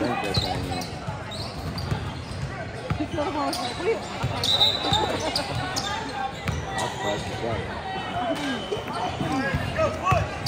I'm surprised you got it. Yeah,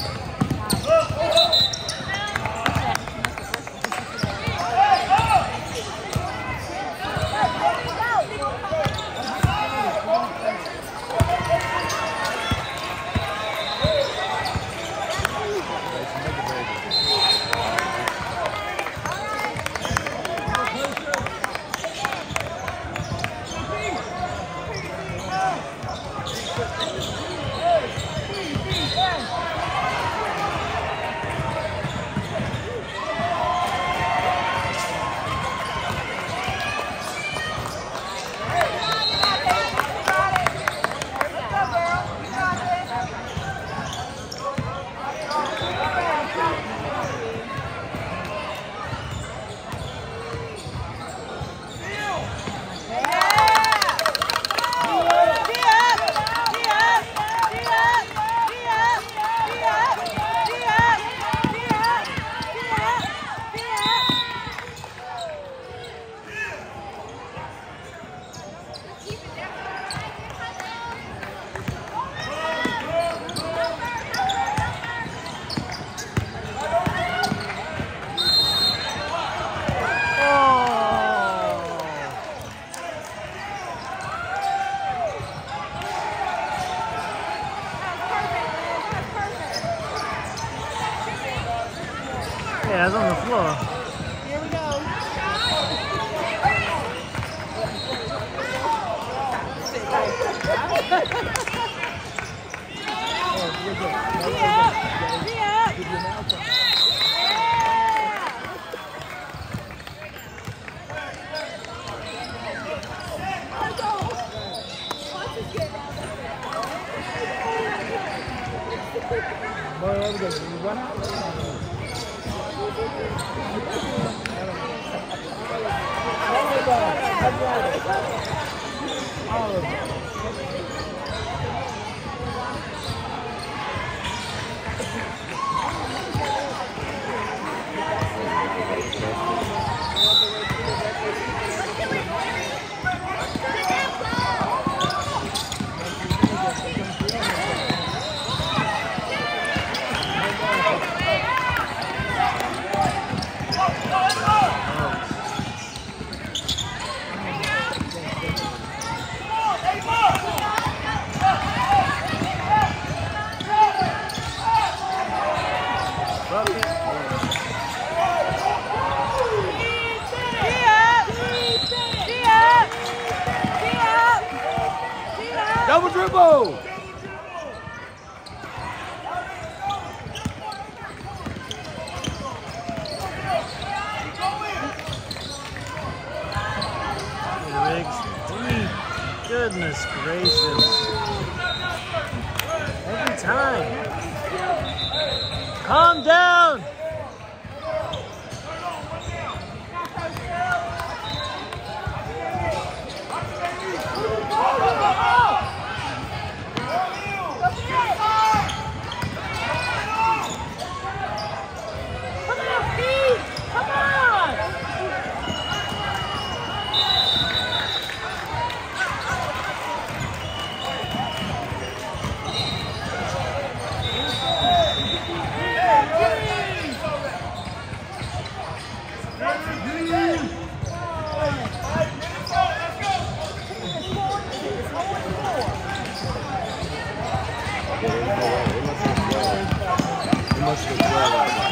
Wow.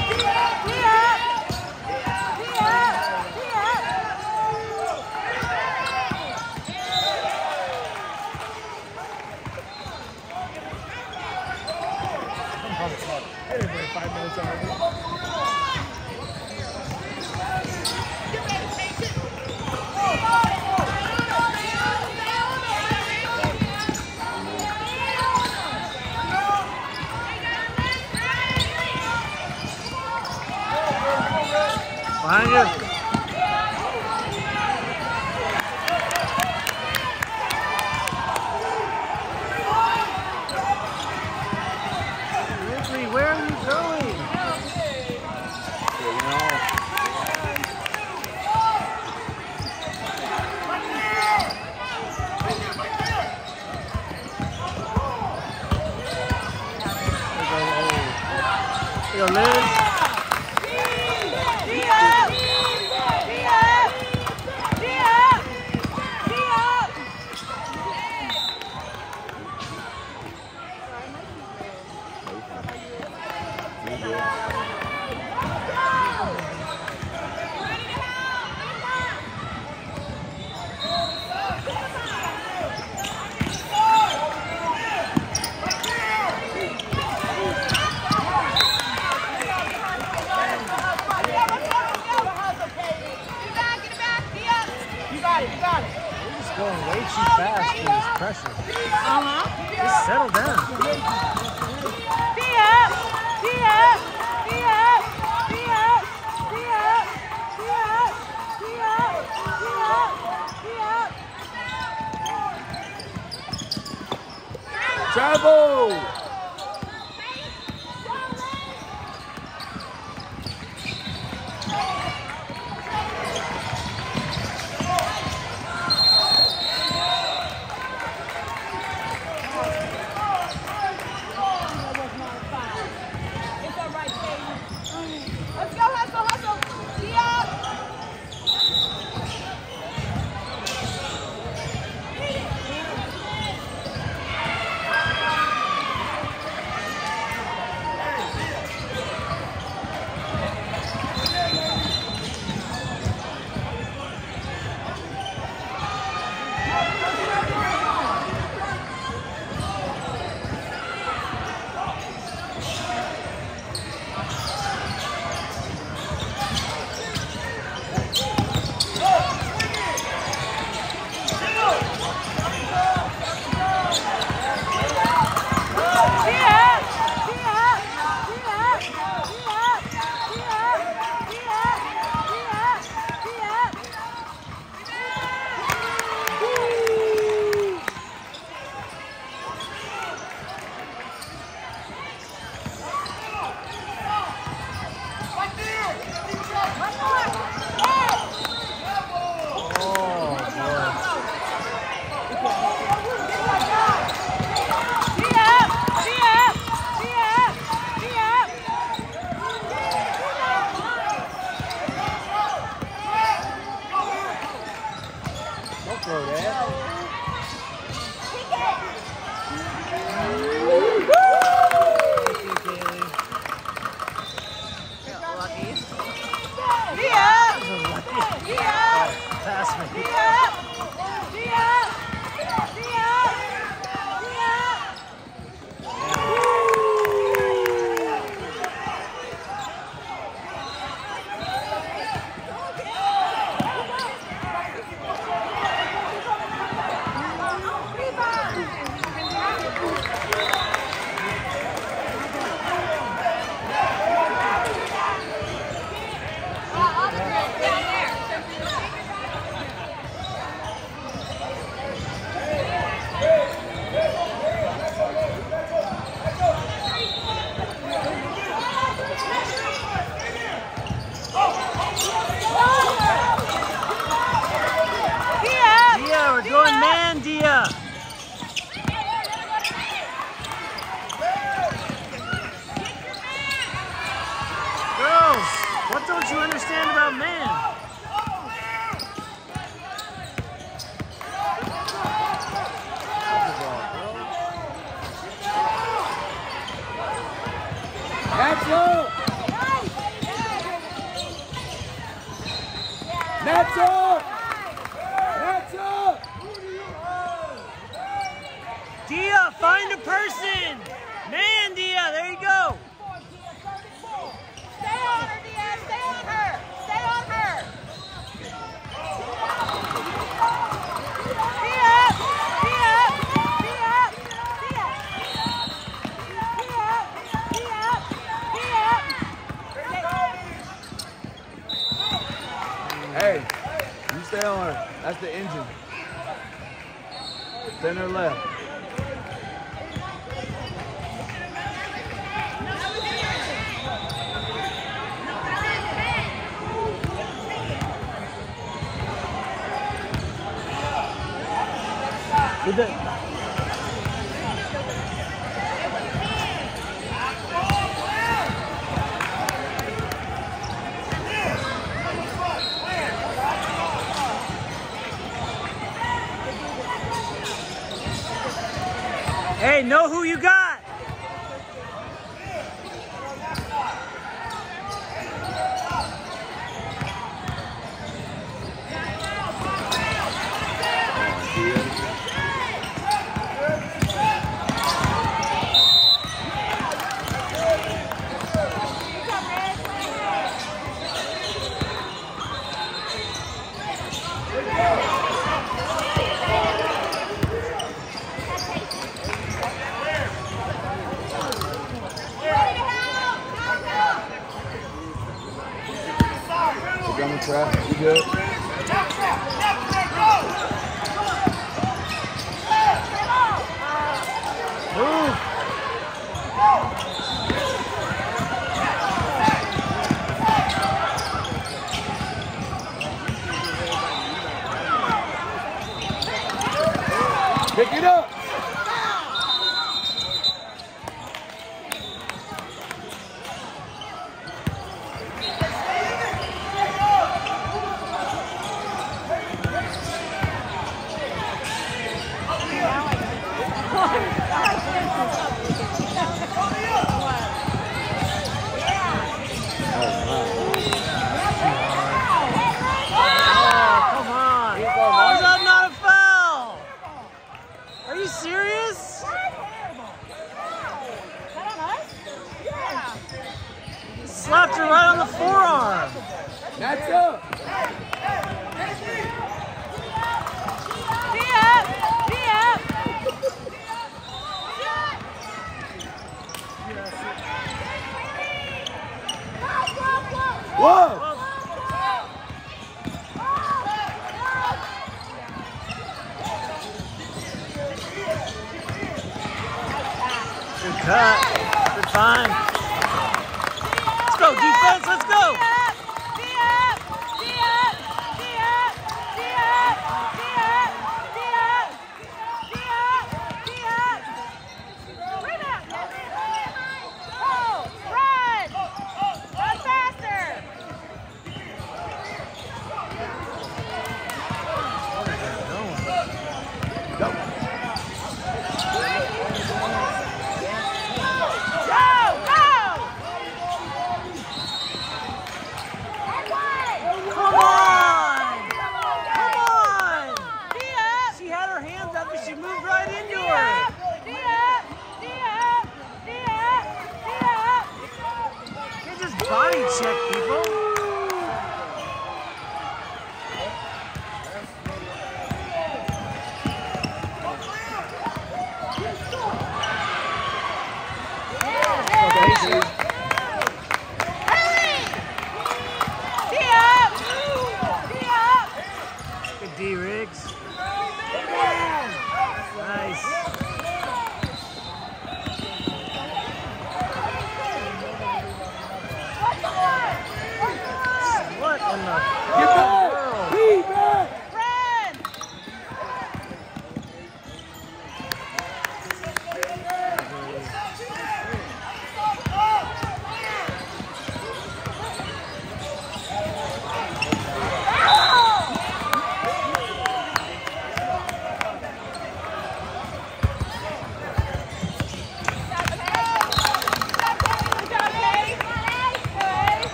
Behind you. Ridley, where are you going? pressure. Uh-huh. Just settle down. Be up. Travel. ഇത് Hey, know who you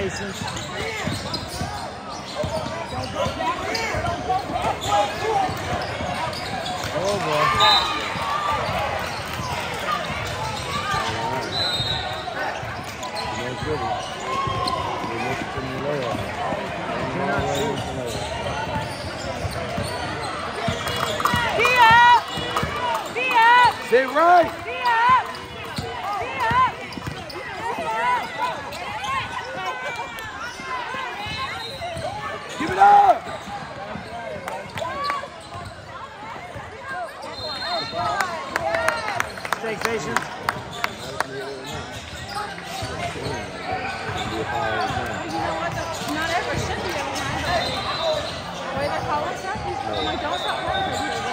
Pacers. Oh boy. Sit right. 咪左手咧，就要嚟嘅。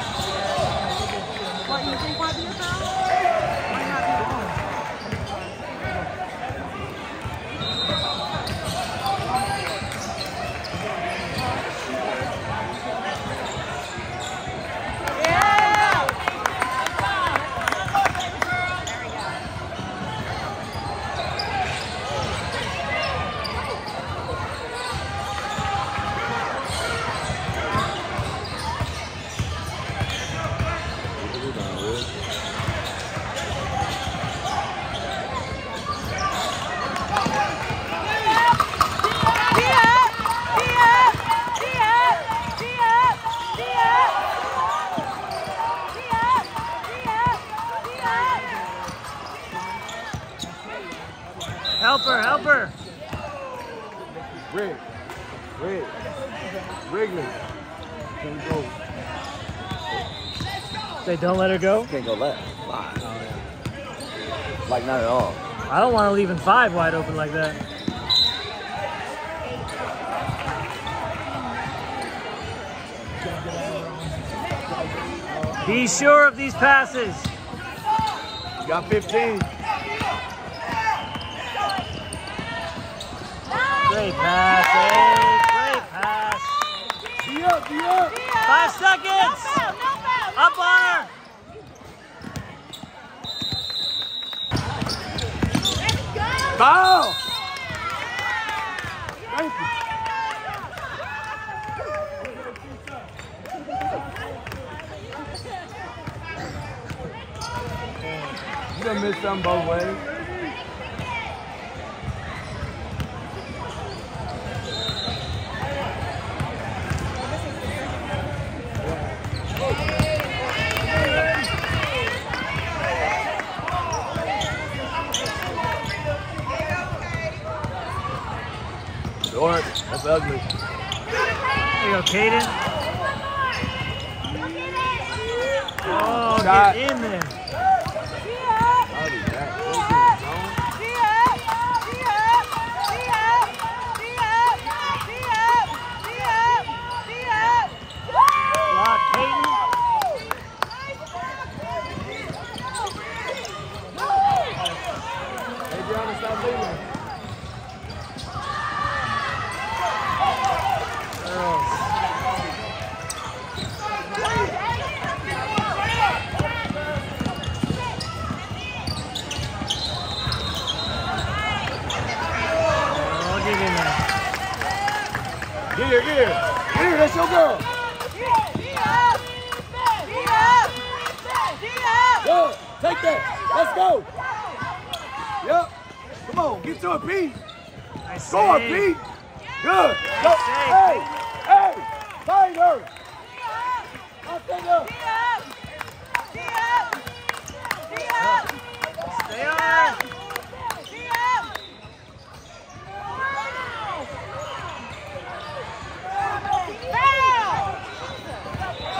喂，要正掛啲啦。They don't let her go. Can't go left. Like not at all. I don't want to leave in five wide open like that. Be sure of these passes. You got 15. Great pass? Great pass. Be up, be up. Five seconds. No foul! Up on her. Foul. Thank you. You done missed something both ways. There you go, Caden. Oh, Shot. get in there. I'll be back. What is it, zone? Block, Caden. Hey, Gianna, stop leaving. Oh, get in there. Get here, get here. Get here, that's your girl. Go. Take that. Let's go. Yep. Come on, get to it, Pete. Nice Go on, save. Pete. Good. Go. save, Hey, hey, find her. I'll take her. Stay on.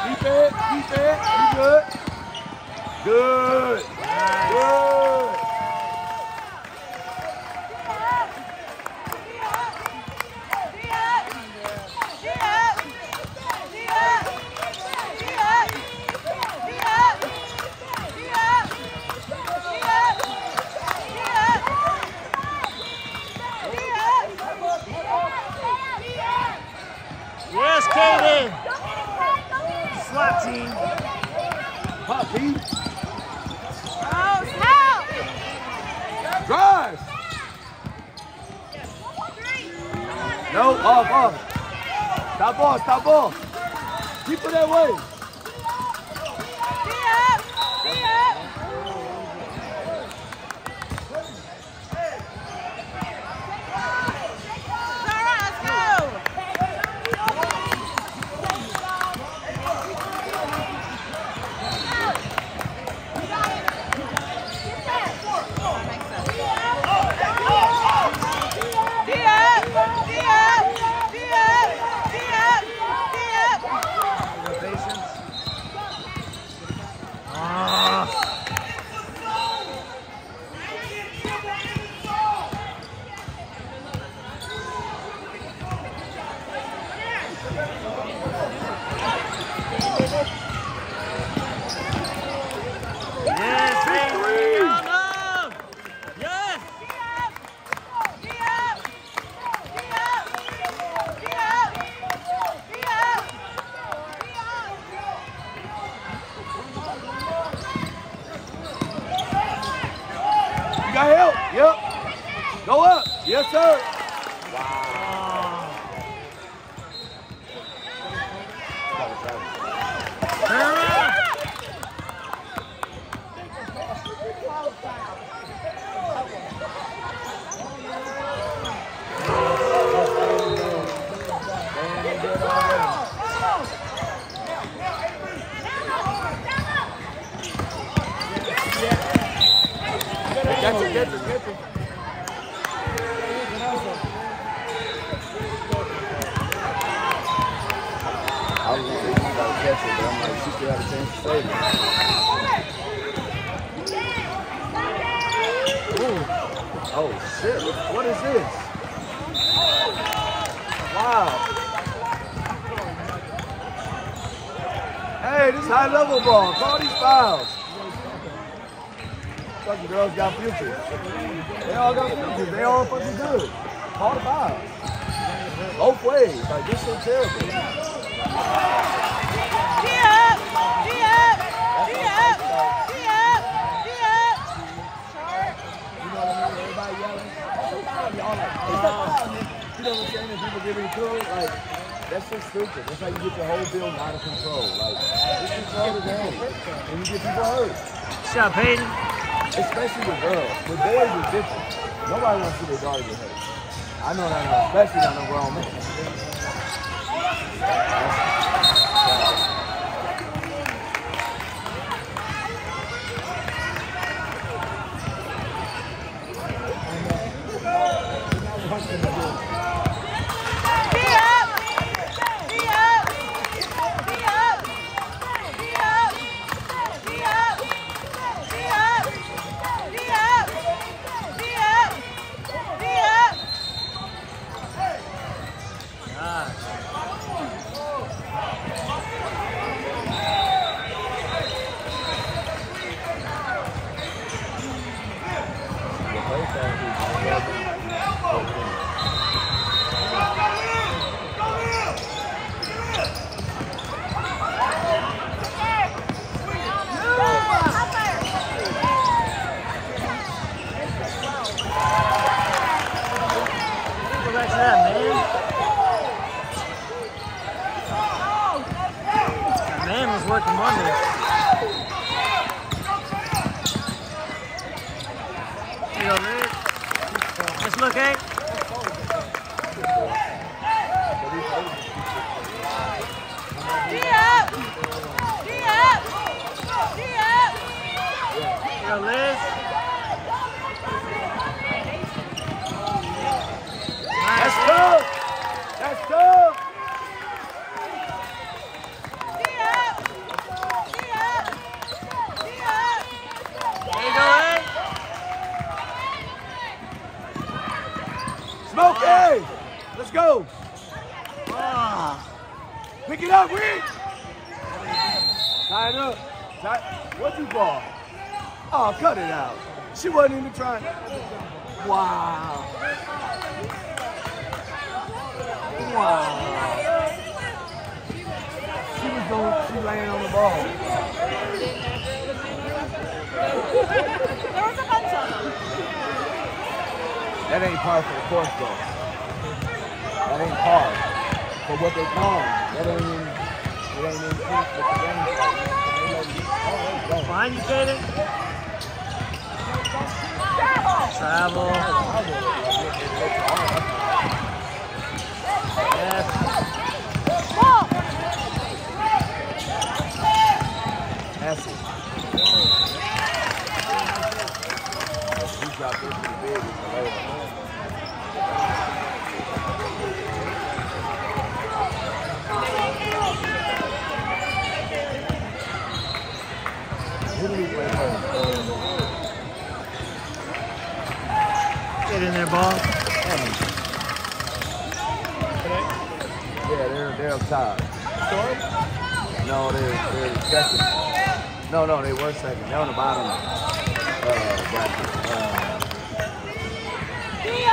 Keep it, good? Good. Good. They all got futures. They all fucking good. Call the fouls. Both ways. Like this so terrible. You know what I mean? Everybody yelling. Y'all like, it's a foul, nigga. You know what I'm saying? And people giving it to it, like, that's just stupid. That's how you get your whole building out of control. Like, just control the game. And you get people hurt. Shot, Peyton. Especially with girls. With boys, it's different. Nobody wants to see their daughter get hurt. I know that, especially on no grown man. Behind you, Kaden. Travel. Yes. Ball. That's it. He dropped this pretty big. It's later. Who do we play first? Get in there, ball. Yeah, they're they're up top. No, they're they're second. No, no, they were second. They're on the bottom. Uh, bracket. Uh, she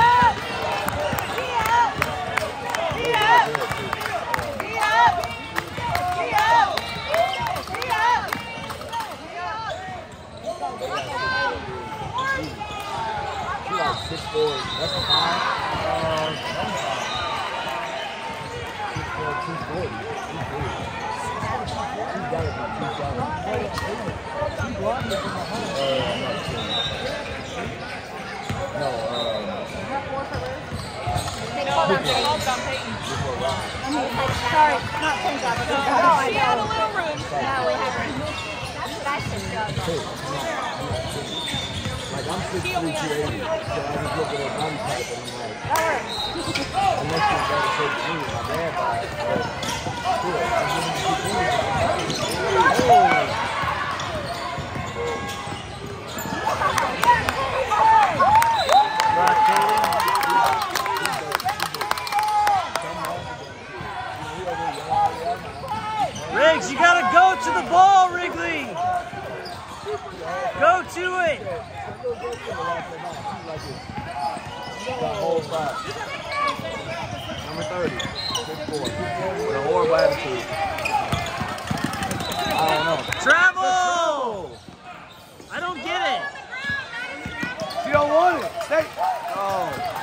like six four. That's a. No, oh, She had a little I'm six three, two eighty. So I just look at her body type and I'm like, unless she's to take me, my bad body. But still, I'm giving you two things. Rock, Kaden. Riggs, you gotta go to the ball, Wrigley. Go to it. The whole five. Number 30, six four. With a horrible attitude. I don't know. Travel. I don't get it. She don't want it. Stay. Oh.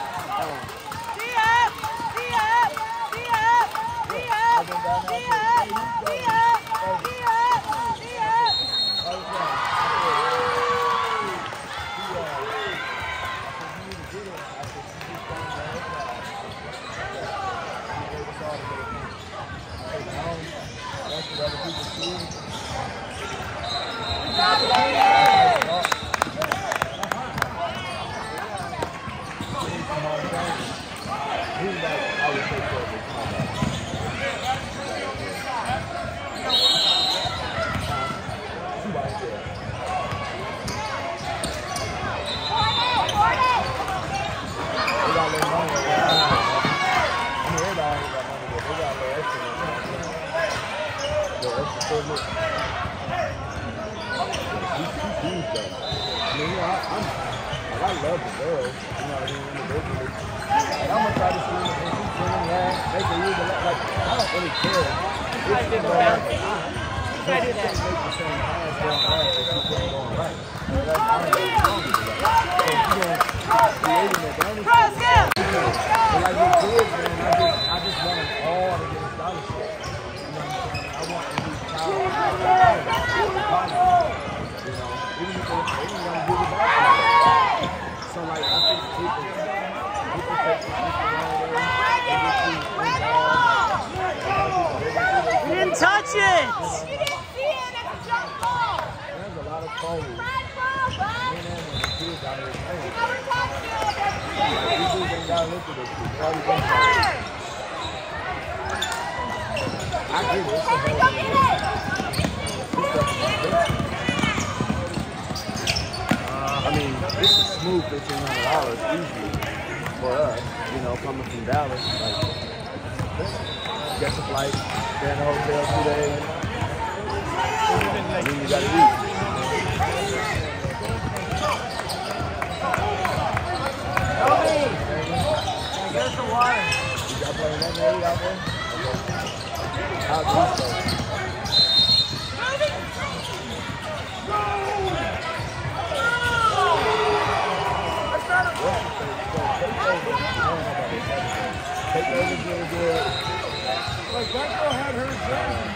Get the flight, stay in the hotel two days, then you gotta eat. Water. You area out there? Out east, though. Take over really good. Like that girl had her jersey.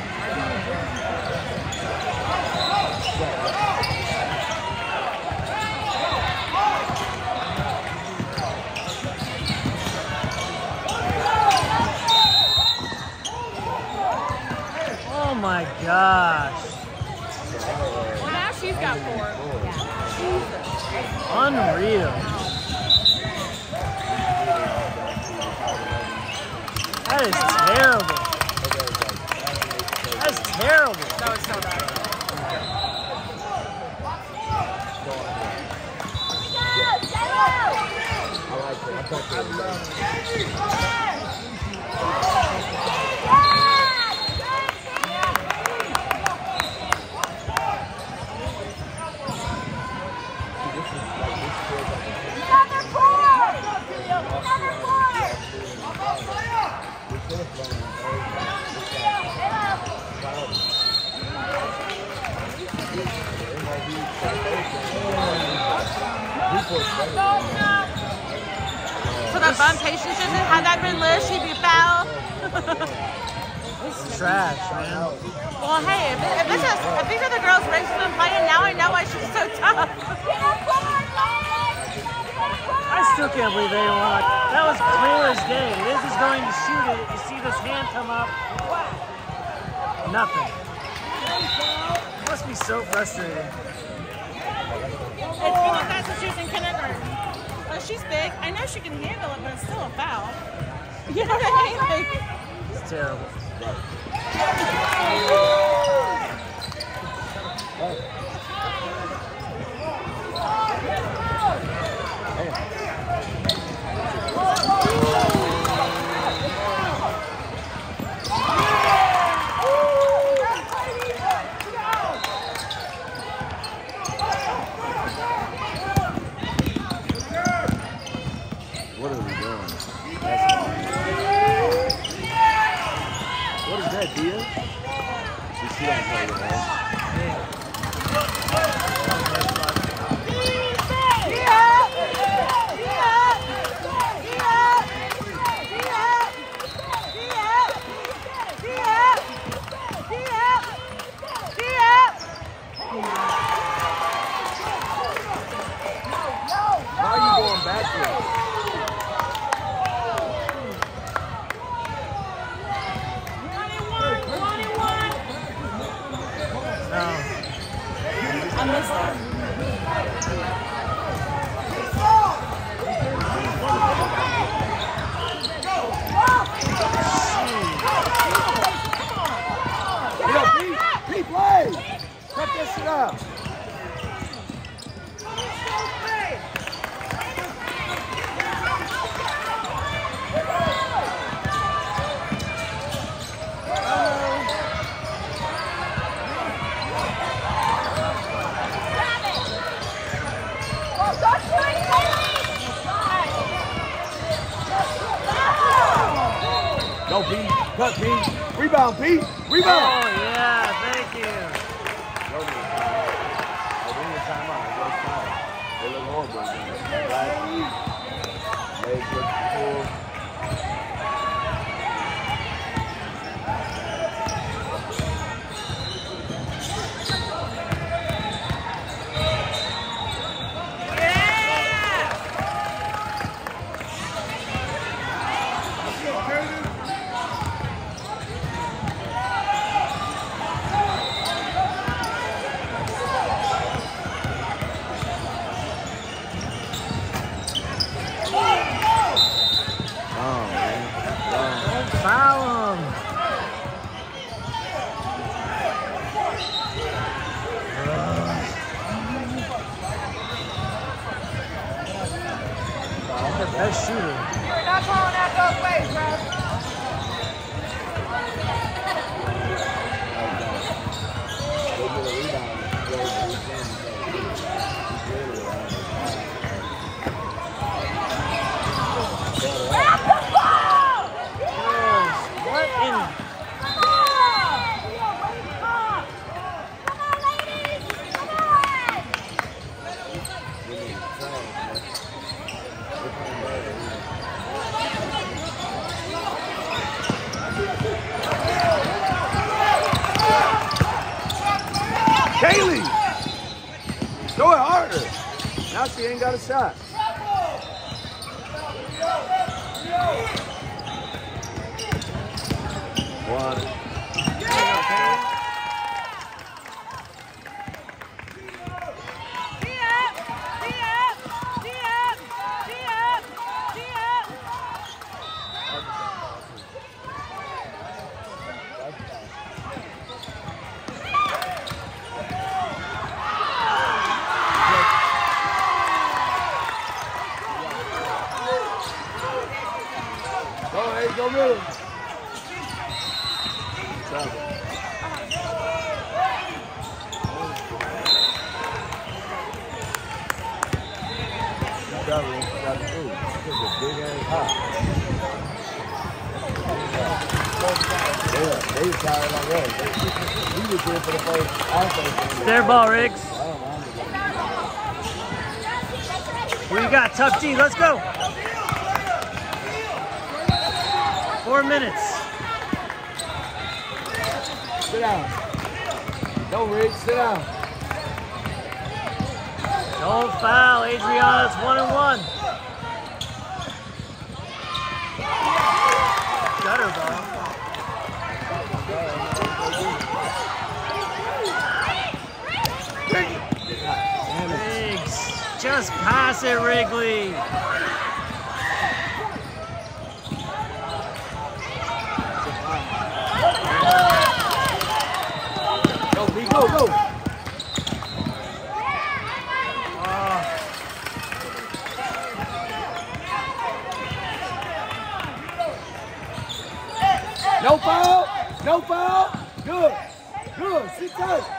Oh my gosh. Well, now she's got four. Unreal. That is terrible. That's terrible. That was so bad. I like it. I they were good. This is like this feels like a Another point. Another point. we could have flown in Thursday. So that bum patience isn't, had that been Liz, she'd be foul. Trash, man. Well, hey, if, if, this is, if these are the girls racing and playing, now I know why she's so tough. I still can't believe they didn't That was clear as day. Liz is going to shoot it. You see this hand come up. Nothing. Must be so frustrating. It's been like that since she was in kindergarten. Well, she's big. I know she can handle it, but it's still a foul. You know what I mean? Like, It's terrible. Good.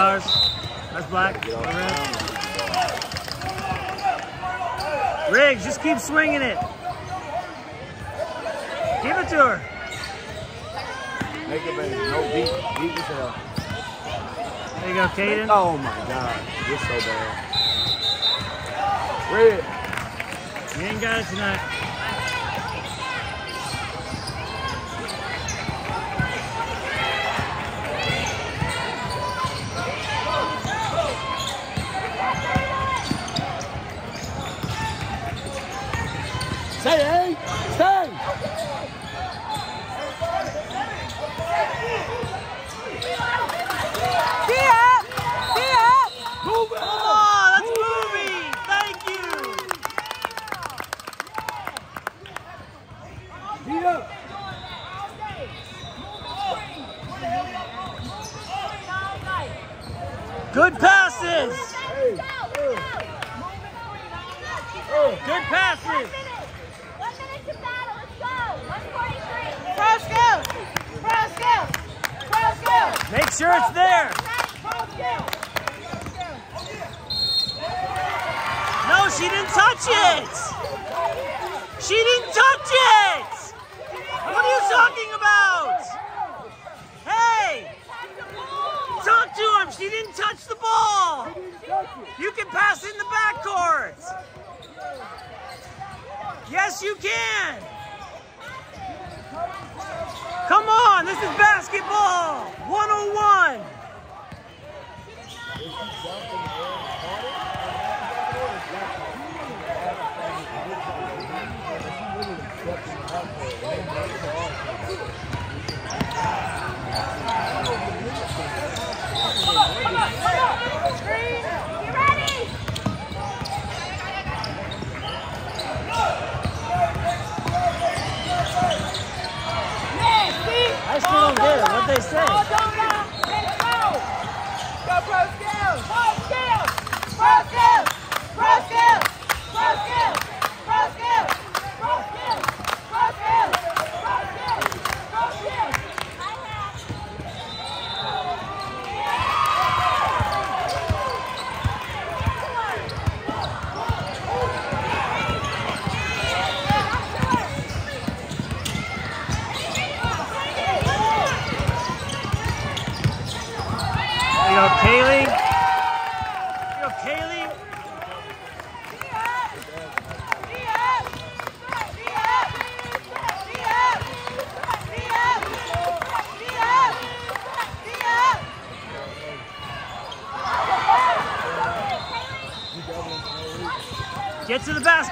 That's black. Riggs, just keep swinging it. Give it to her. Make it, baby. No beat. Beat yourself. There you go, Caden. Oh, my God. You're so bad. Red. You ain't got it tonight.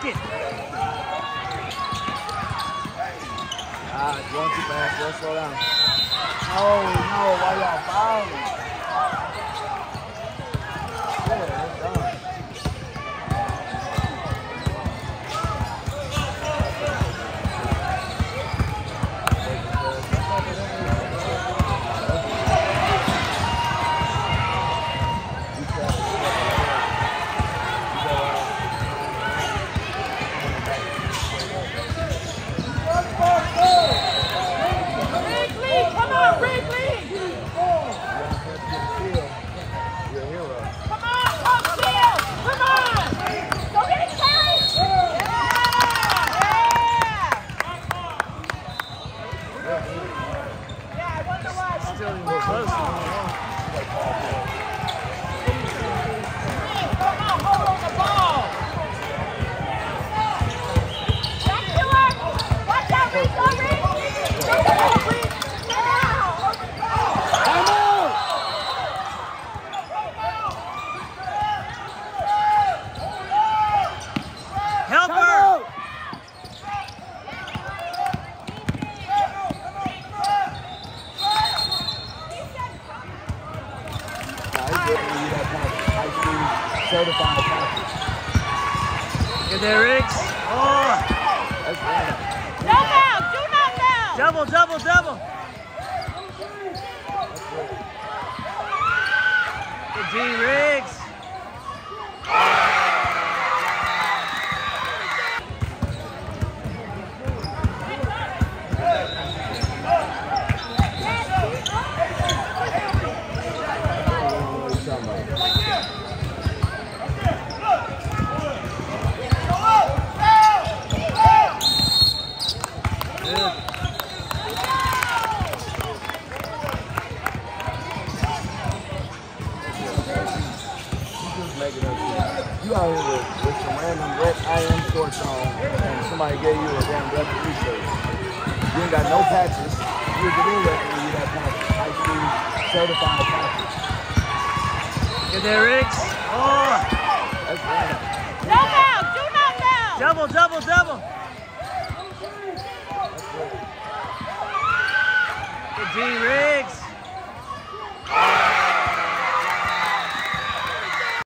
basket. Ah, don't you back, don't slow down. No, no, why y'all fouling?